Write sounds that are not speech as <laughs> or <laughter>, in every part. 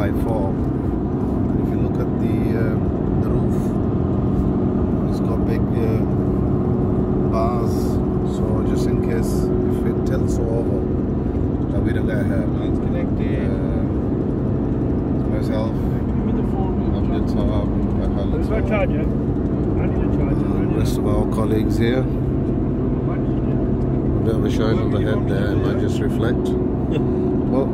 uh, 4x4. If you look at the uh, the roof, it's got big uh, bars. So just in case if it tilts over, that we don't get hurt. Mine's connected. Uh, myself, Give me the phone. Amjad Sahab, Khalid Where's my Sahab, charger? I need a charger. I rest of our colleagues here. A bit of a shine on the head there, it might just reflect. <laughs> well,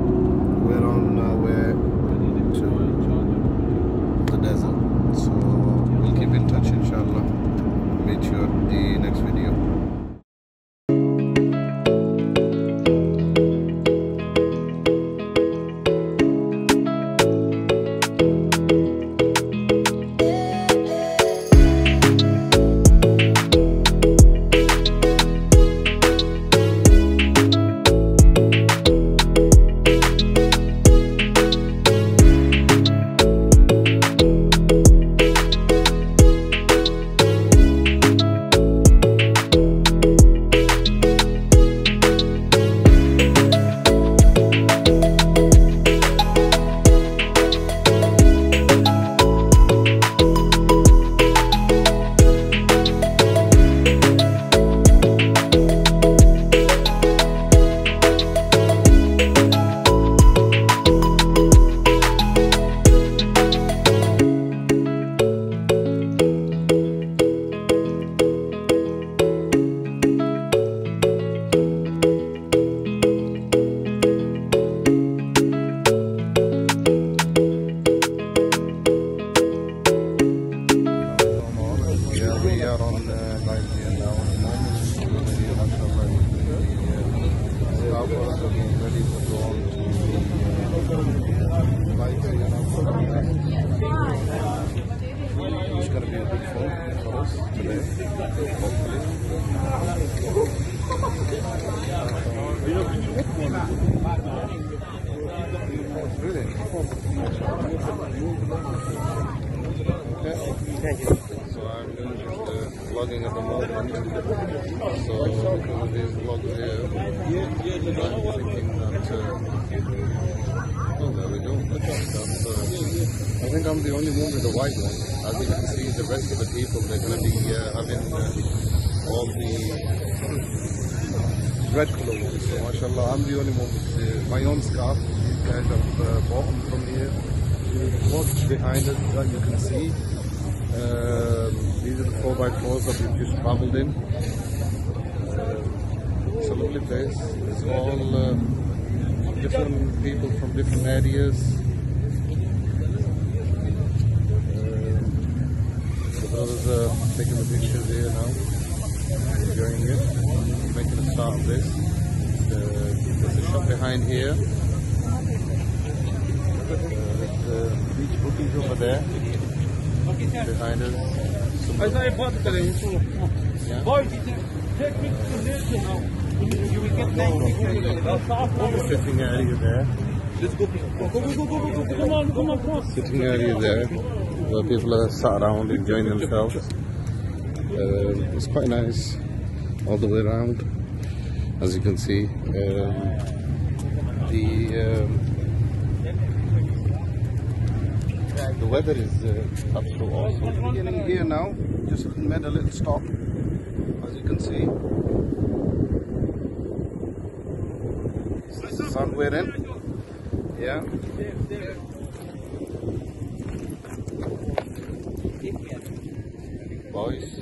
So I'm doing just uh, vlogging at the moment. So because of these vlogs here, I'm thinking that. Uh, oh, there I think I'm the only one with the white one. As you can see, the rest of the people they're going to be uh, having uh, all the red color ones. So mashallah, I'm the only one with the, my own scarf. Guys have uh, bought from here. What's behind us that you can see. Um, these are the 4x4s that we've just travelled in. Um, it's a lovely place. It's all uh, different people from different areas. Um, the brothers are taking the pictures here now, enjoying it, making a start of this. Uh, there's a shop behind here. Uh, there's the beach buggies over there behind us. Some I say, what the Yeah. Boy, take me to this now. You will get the sitting area there. Let's go. Go, go, go, go, go, go. Come on, come on, come on. Sitting area there where people are sat around enjoying themselves. Um, it's quite nice all the way around, as you can see. Um, the um, the weather is uh, absolutely awesome. Beginning here now, just made a little stop, as you can see. We're in. Yeah. Boys.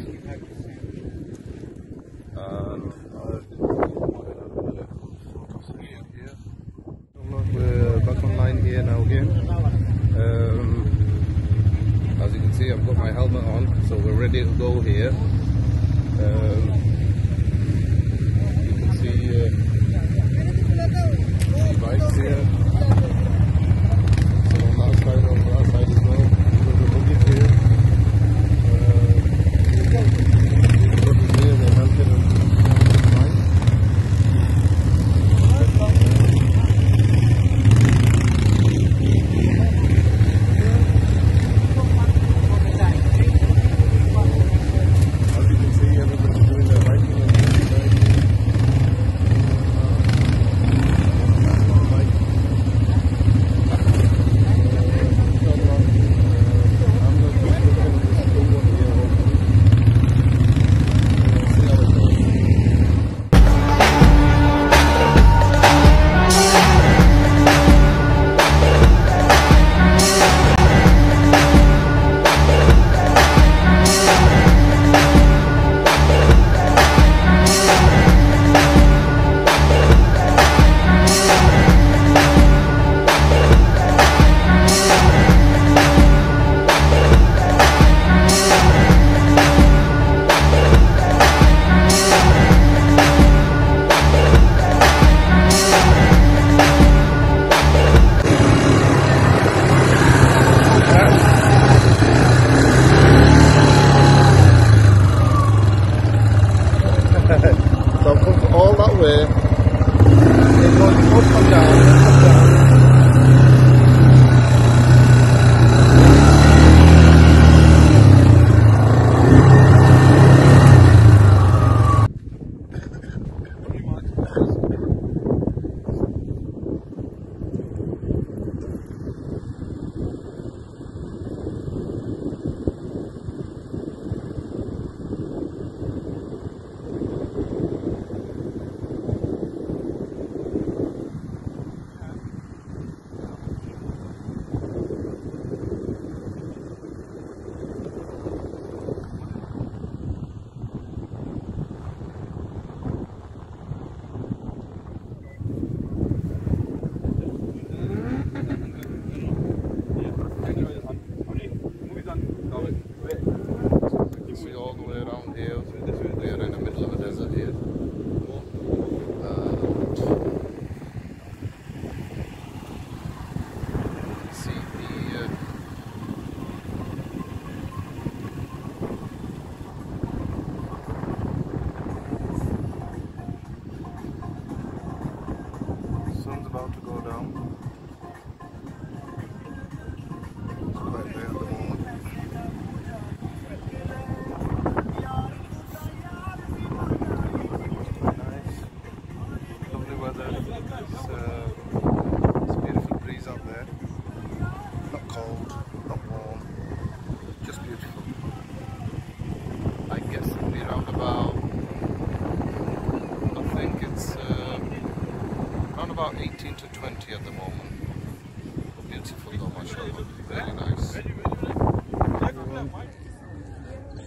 At the moment. Beautiful though, mashallah. Very nice.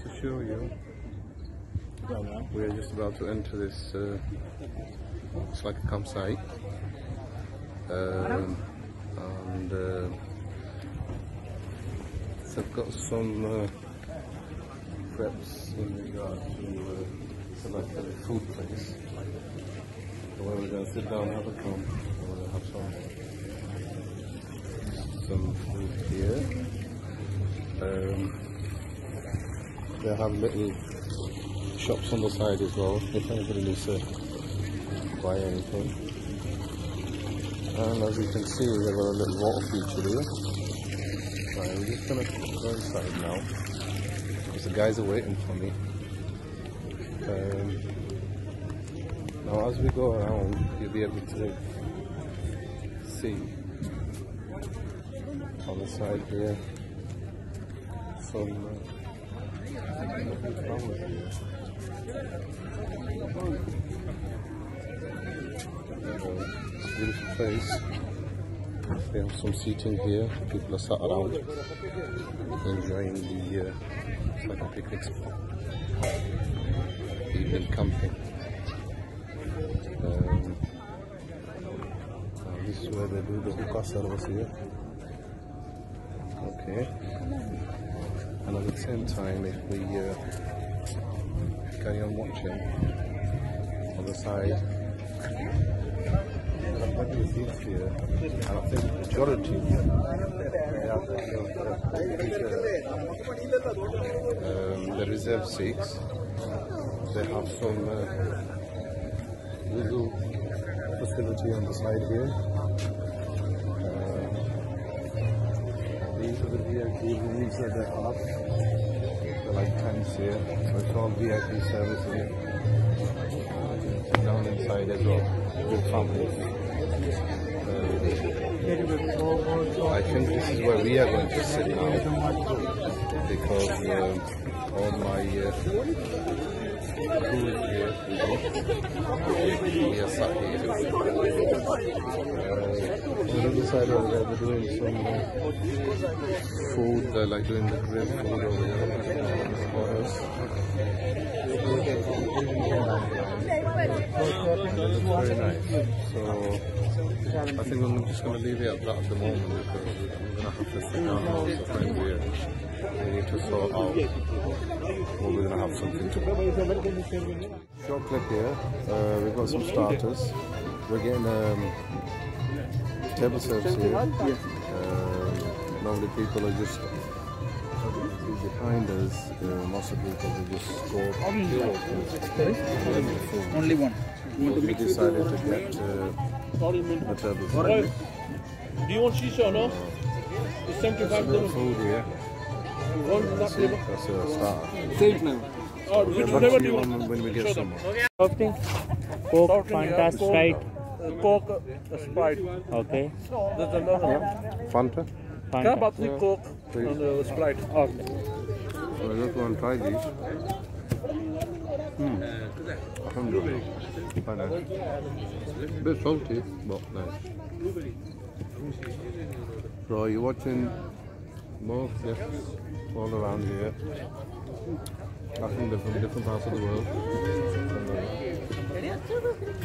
To show you, we are just about to enter this, uh, it's like a campsite. Um, and uh, they've got some uh, preps in regard to uh, select a food place. Where we're going to sit down, have a camp, some some food here. Um, they have little shops on the side as well if anybody needs to buy anything. And as you can see, we've got a little water feature here. Right, we're just gonna go inside now because the guys are waiting for me. Um, now, as we go around, you'll be able to see on the side here some uh, beautiful place. They have some seating here. People are sat around enjoying the uh, like a picnic spot. Camping. Where they do the hookah service here. Okay. And at the same time, if we uh, carry on watching on the side, the seats here, and I think the majority um, the reserve seats. They have some uh, little facility on the side here. That they have. They're like tents here, so it's all VIP service here. Down inside as well, with families. Uh, I think this is where we are going to sit now because um all my uh, crew is here. We the other side over there, they're some food. They're like doing the grilled food over there for us. Very nice. So I think I'm just going to leave it at that at the moment because I'm going to have to sit down and also friends here. We need to sort out what we're going to have something to Short clip here. Uh, we've got some starters. We're getting um, table service here. Um, normally people are just behind us. Uh, most of the people will just go Only one. we decided to get uh, a table service. Do you want shisha or no? It's 75 food here. That's a start. Same now. Do you you want? when, we get some. Soft? Coke, Fanta, Sprite. uh, Coke, uh, Sprite. Okay. There's another one. Fanta? Fanta. about the Coke Please. and uh, Sprite? Okay. So I just want to try these. Hmm. Alhamdulillah. Quite nice. bit salty, but nice. So you're watching more gifts all around here. I think they're from different parts of the world.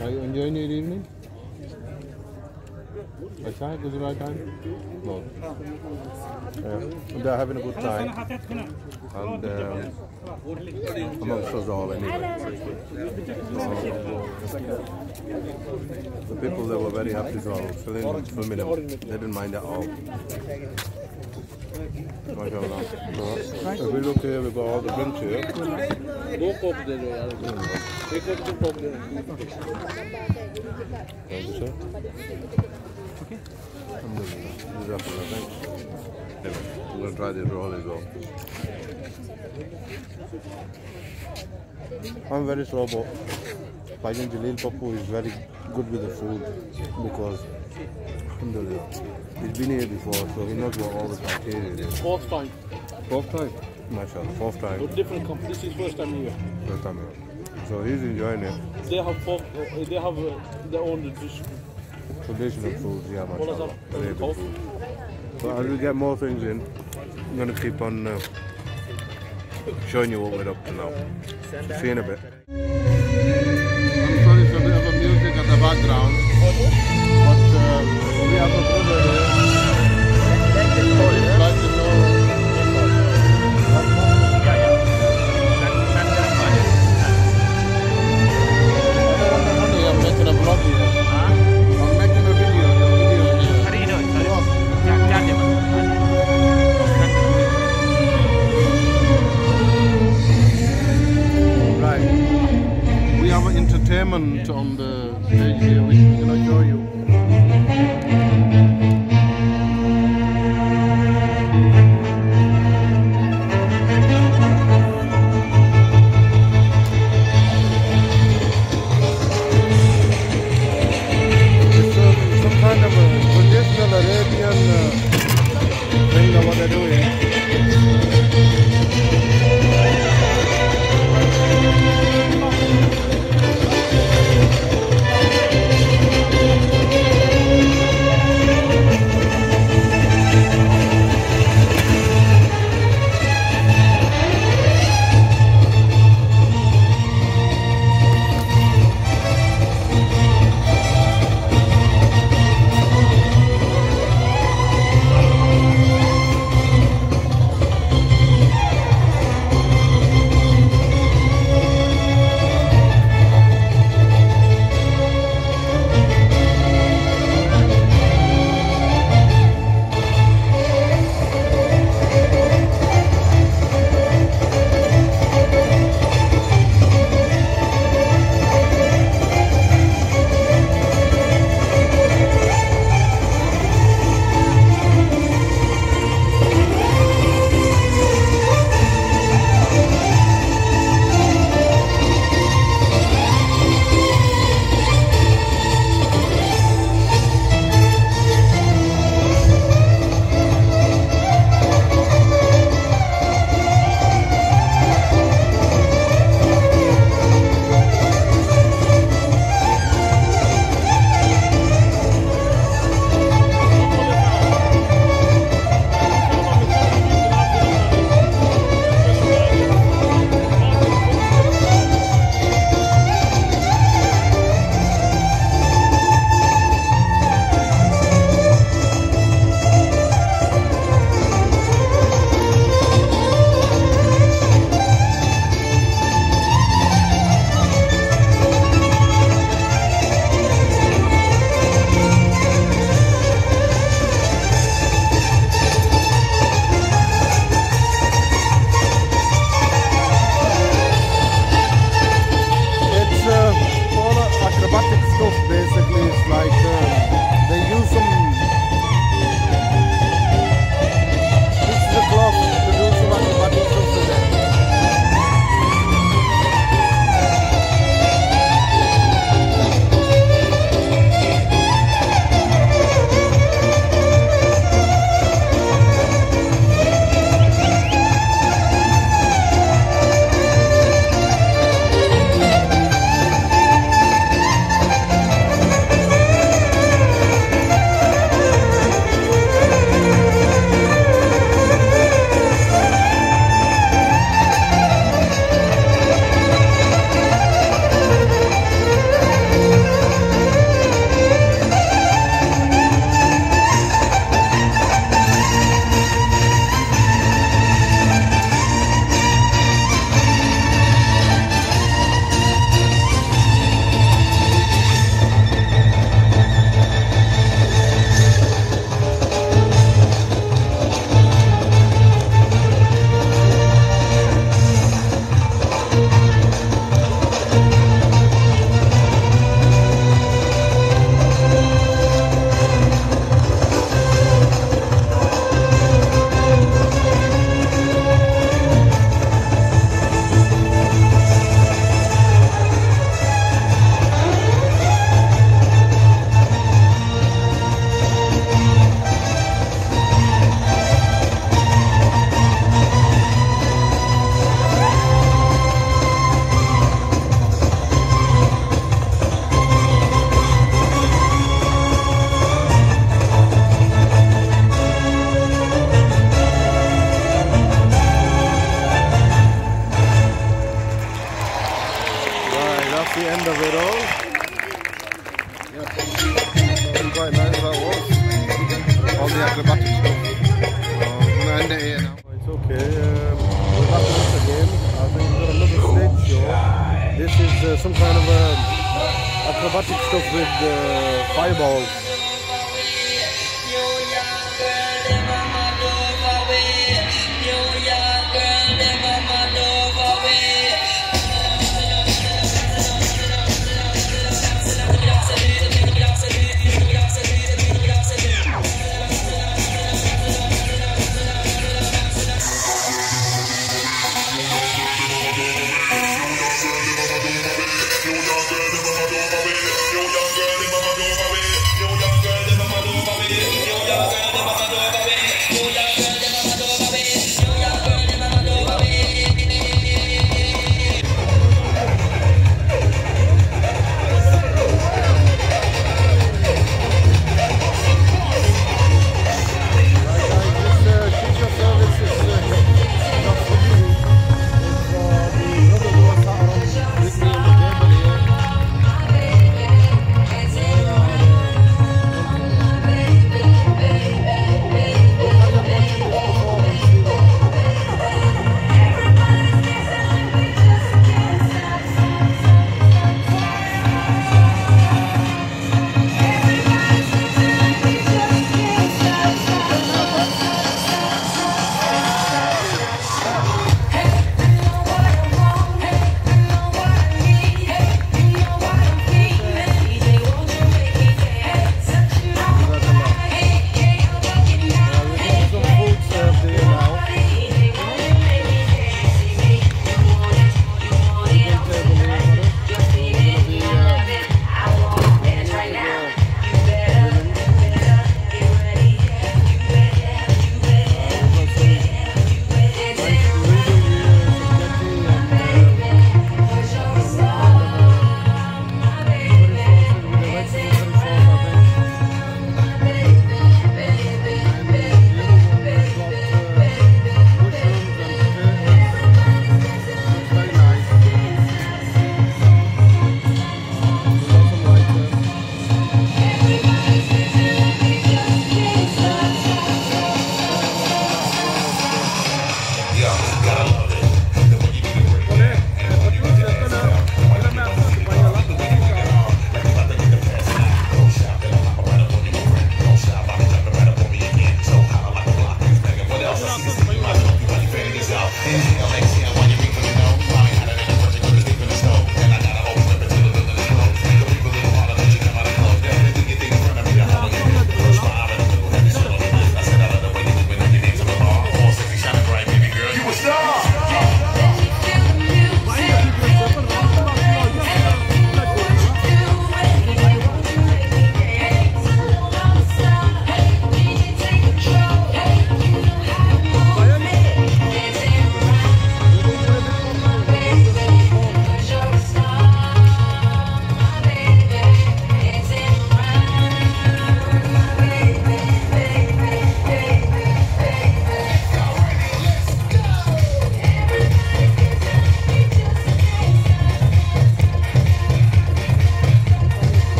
Are you enjoying your evening? I chai, right time? No. Yeah. They're having a good time. And um, amongst us all, anyway. So, the people, they were very happy to all fill in. They didn't mind at all. If we look here, we've got all the drinks here. Thank you, sir. Okay. I'm We're going to try this roll as well. I'm very slow, but... I think Jalil Papu is very good with the food because, alhamdulillah, he's been here before, so he knows what all the criteria is. Fourth time. Fourth time? MashaAllah, fourth time, With different company. This is first time here. first time around. So he's enjoying it. They have four, uh, they have uh, their own dish. Traditional foods, yeah, mashallah. Good food. But as we get more things in, I'm going to keep on uh, showing you what we're up to now. See you in a bit. Background, but uh, we have a brother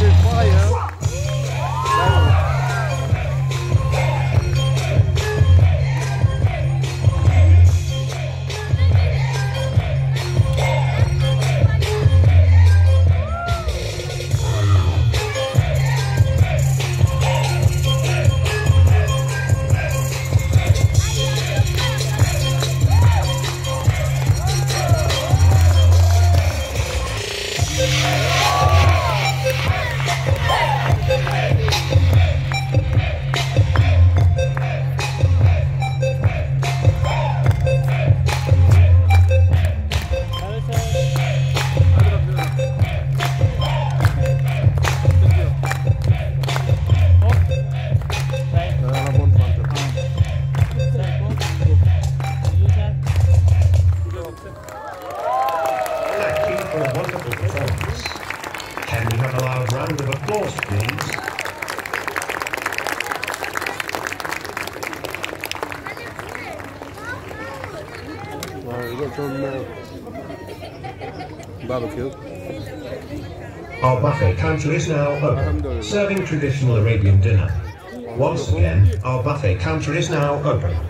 started fire. Counter is now open, serving traditional Arabian dinner. Once again, our buffet counter is now open.